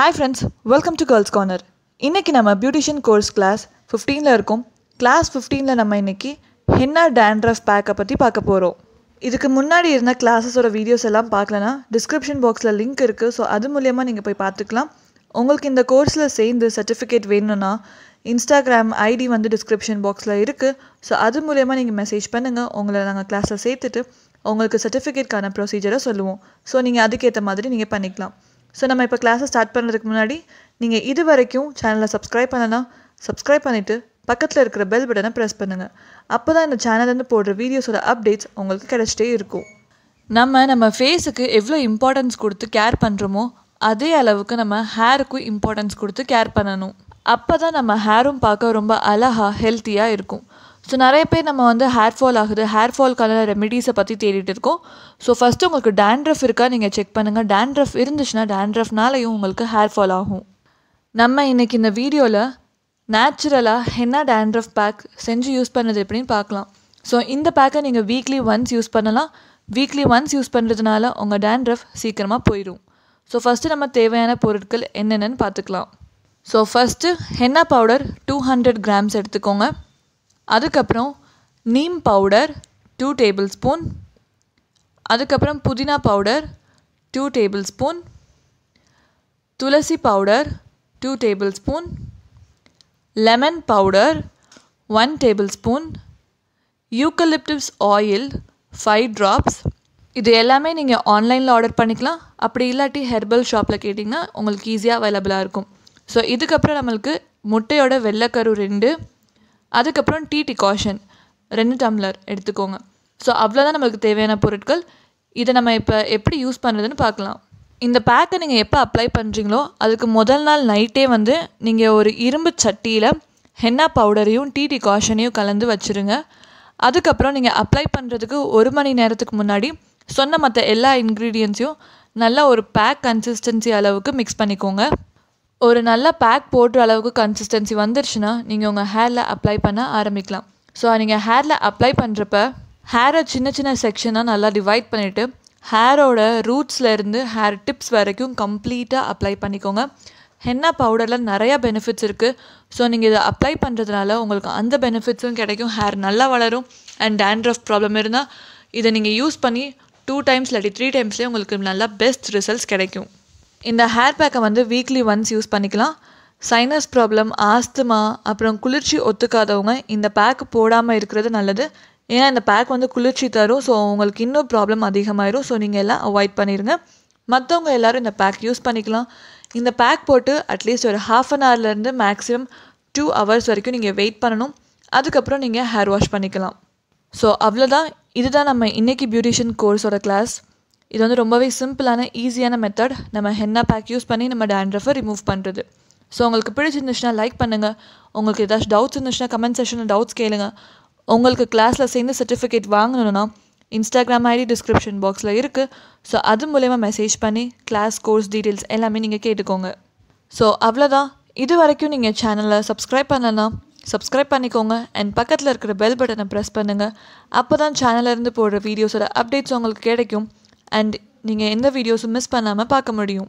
Hi friends welcome to girls corner இன்றைக்கி நம்ம beautician course class ஃபிஃப்டீனில் இருக்கோம். கிளாஸ் ஃபிஃப்டீனில் நம்ம இன்றைக்கி ஹென்னா டேண்ட்ரஃப் பேக்கை பற்றி பார்க்க போகிறோம் இதுக்கு முன்னாடி இருந்த கிளாஸஸோட வீடியோஸ் எல்லாம் பார்க்கலனா டிஸ்கிரிப்ஷன் பாக்ஸில் லிங்க் இருக்குது ஸோ அது மூலயமா நீங்கள் போய் பார்த்துக்கலாம். உங்களுக்கு இந்த கோர்ஸில் சேர்ந்து சர்டிஃபிகேட் வேணும்னா இன்ஸ்டாகிராம் ஐடி வந்து டிஸ்கிரிப்ஷன் பாக்ஸில் இருக்குது ஸோ அது மூலயமா நீங்கள் மெசேஜ் பண்ணுங்கள் உங்களை நாங்கள் கிளாஸில் சேர்த்துட்டு உங்களுக்கு சர்டிஃபிகேட்கான ப்ரொசீஜரை சொல்லுவோம். ஸோ நீங்கள் அதுக்கேற்ற மாதிரி நீங்கள் பண்ணிக்கலாம். ஸோ நம்ம இப்போ கிளாஸை ஸ்டார்ட் பண்ணுறதுக்கு முன்னாடி நீங்கள் இது வரைக்கும் சேனலை சப்ஸ்கிரைப் பண்ணனா சப்ஸ்கிரைப் பண்ணிவிட்டு பக்கத்தில் இருக்கிற பெல் பட்டனை ப்ரெஸ் பண்ணுங்கள் அப்போ தான் இந்த சேனல்லேருந்து போடுற வீடியோஸோட அப்டேட்ஸ் உங்களுக்கு கிடச்சிட்டே இருக்கும். நம்ம நம்ம ஃபேஸுக்கு எவ்வளோ இம்பார்ட்டன்ஸ் கொடுத்து கேர் பண்ணுறோமோ அதே அளவுக்கு நம்ம ஹேருக்கும் இம்பார்ட்டன்ஸ் கொடுத்து கேர் பண்ணணும். அப்போ தான் நம்ம ஹேரும் பார்க்க ரொம்ப அழகாக ஹெல்த்தியாக இருக்கும். ஸோ நிறைய பேர் நம்ம வந்து ஹேர் ஃபால் ஆகுது. ஹேர் ஃபால்க்கான ரெமெடிஸை பற்றி தேடிட்டு இருக்கோம். ஸோ ஃபஸ்ட்டு உங்களுக்கு டேண்ட்ரஃப் இருக்கா? நீங்கள் செக் பண்ணுங்கள் டேண்ட்ரஃப் இருந்துச்சுன்னா டேண்ட்ரஃப்னாலையும் உங்களுக்கு ஹேர் ஃபால் ஆகும். நம்ம இன்றைக்கி இந்த வீடியோவில் நேச்சுரலாக ஹென்னா டேண்ட்ரஃப் பேக் செஞ்சு யூஸ் பண்ணுறது எப்படின்னு பார்க்கலாம். ஸோ இந்த பேக்கை நீங்கள் வீக்லி ஒன்ஸ் யூஸ் பண்ணலாம். வீக்லி ஒன்ஸ் யூஸ் பண்ணுறதுனால உங்கள் டேண்ட்ரஃப் சீக்கிரமாக போயிடும் ஸோ ஃபஸ்ட்டு நம்ம தேவையான பொருட்கள் என்னென்னு பார்த்துக்கலாம். So first henna powder two hundred grams எடுத்துக்கோங்க. அதுக்கப்புறம் neem powder two table spoon அதுக்கப்புறம் புதினா பவுடர் டூ டேபிள் ஸ்பூன் துளசி powder two tablespoon lemon powder one tablespoon eucalyptus oil five drops இது எல்லாமே நீங்கள் ஆன்லைனில் ஆர்டர் பண்ணிக்கலாம். அப்படி இல்லாட்டி ஹெர்பல் ஷாப்பில் கேட்டிங்கன்னா உங்களுக்கு ஈஸியாக அவைலபிளாக இருக்கும். ஸோ இதுக்கப்புறம் நம்மளுக்கு முட்டையோட வெள்ளைக்கரு ரெண்டு அதுக்கப்புறம் டீ டிகாஷன் ரெண்டு டம்ளர் எடுத்துக்கோங்க. ஸோ அவ்வளோதான் நம்மளுக்கு தேவையான பொருட்கள். இதை நம்ம இப்போ எப்படி யூஸ் பண்ணுறதுன்னு பார்க்கலாம். இந்த பேக்கை நீங்கள் எப்போ அப்ளை பண்ணுறீங்களோ அதுக்கு முதல் நாள் நைட்டே வந்து நீங்கள் ஒரு இரும்பு சட்டியில் ஹென்னா பவுடரையும் டீ டிகாஷனையும் கலந்து வச்சுருங்க. அதுக்கப்புறம் நீங்கள் அப்ளை பண்ணுறதுக்கு ஒரு மணி நேரத்துக்கு முன்னாடி சொன்ன மற்ற எல்லா இன்க்ரீடியன்ஸையும் நல்லா ஒரு பேக் கன்சிஸ்டன்சி அளவுக்கு மிக்ஸ் பண்ணிக்கோங்க. ஒரு நல்ல பேக் போடுற அளவுக்கு கன்சிஸ்டன்சி வந்துருச்சுன்னா நீங்கள் உங்கள் ஹேரில் அப்ளை பண்ண ஆரம்பிக்கலாம். ஸோ நீங்கள் ஹேரில் அப்ளை பண்ணுறப்ப ஹேரை சின்ன சின்ன செக்ஷனாக நல்லா டிவைட் பண்ணிவிட்டு ஹேரோட ரூட்ஸ்லேருந்து ஹேர் டிப்ஸ் வரைக்கும் கம்ப்ளீட்டாக அப்ளை பண்ணிக்கோங்க. ஹென்னா பவுடரில் நிறையா பெனிஃபிட்ஸ் இருக்குது ஸோ நீங்கள் இதை அப்ளை பண்ணுறதுனால உங்களுக்கு அந்த பெனிஃபிட்ஸும் கிடைக்கும். ஹேர் நல்லா வளரும் அண்ட் டேண்ட்ரஃப் ப்ராப்ளம் இருந்தால் இதை நீங்கள் யூஸ் பண்ணி டூ டைம்ஸ் இல்லாட்டி த்ரீ டைம்ஸ்லேயே உங்களுக்கு நல்லா பெஸ்ட் ரிசல்ட்ஸ் கிடைக்கும். இந்த ஹேர் பேக்கை வந்து வீக்லி ஒன்ஸ் யூஸ் பண்ணிக்கலாம். சைனஸ் ப்ராப்ளம் ஆஸ்துமா அப்புறம் குளிர்ச்சி ஒத்துக்காதவங்க இந்த பேக் போடாமல் இருக்கிறது நல்லது. ஏன்னா இந்த பேக் வந்து குளிர்ச்சி தரும். ஸோ உங்களுக்கு இன்னும் ப்ராப்ளம் அதிகமாயிரும். ஸோ நீங்கள் எல்லாம் அவாய்ட் பண்ணிடுங்க மற்றவங்க எல்லோரும் இந்த பேக் யூஸ் பண்ணிக்கலாம். இந்த பேக் போட்டு அட்லீஸ்ட் ஒரு ஹாஃப் அன் ஹவர்லேருந்து மேக்ஸிமம் டூ ஹவர்ஸ் வரைக்கும் நீங்கள் வெயிட் பண்ணணும். அதுக்கப்புறம் நீங்கள் ஹேர் வாஷ் பண்ணிக்கலாம். ஸோ அவ்வளோதான் இதுதான் நம்ம இன்றைக்கி பியூட்டிஷியன் கோர்ஸோட கிளாஸ் இது வந்து ரொம்பவே சிம்பிளான ஈஸியான மெத்தட் நம்ம ஹென்னா பேக் யூஸ் பண்ணி நம்ம டேண்ட்ரஃபை ரிமூவ் பண்ணுறது ஸோ உங்களுக்கு பிடிச்சிருந்துச்சுன்னா லைக் பண்ணுங்கள் உங்களுக்கு ஏதாச்சும் டவுட்ஸ் இருந்துச்சுன்னா கமெண்ட் செஷனில் டவுட்ஸ் கேளுங்க. உங்களுக்கு கிளாஸில் சேர்ந்து சர்டிஃபிகேட் வாங்கணுன்னா இன்ஸ்டாகிராம் ஐடி டிஸ்கிரிப்ஷன் பாக்ஸில் இருக்குது ஸோ அது மூலயமா மெசேஜ் பண்ணி கிளாஸ் கோர்ஸ் டீட்டெயில்ஸ் எல்லாமே நீங்கள் கேட்டுக்கோங்க. ஸோ அவ்வளோதான் இது வரைக்கும் நீங்கள் சேனலை சப்ஸ்கிரைப் பண்ணலன்னா சப்ஸ்கிரைப் பண்ணிக்கோங்க. அண்ட் பக்கத்தில் இருக்கிற பெல் பட்டனை ப்ரெஸ் பண்ணுங்கள் அப்போ தான் சேனலேருந்து போடுற வீடியோஸோட அப்டேட்ஸ் உங்களுக்கு கிடைக்கும். அண்ட் நீங்கள் எந்த வீடியோஸும் மிஸ் பண்ணாமல் பார்க்க முடியும்.